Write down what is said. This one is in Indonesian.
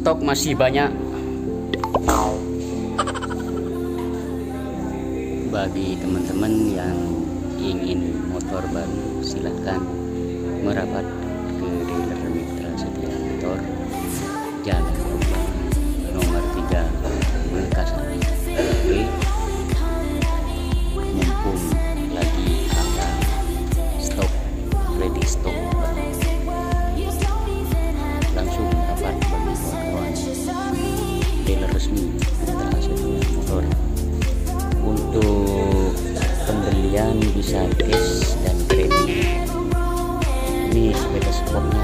stok masih banyak. Bagi teman-teman yang ingin motor baru silahkan merapat. kalian bisa tes dan training ini sepeda sportnya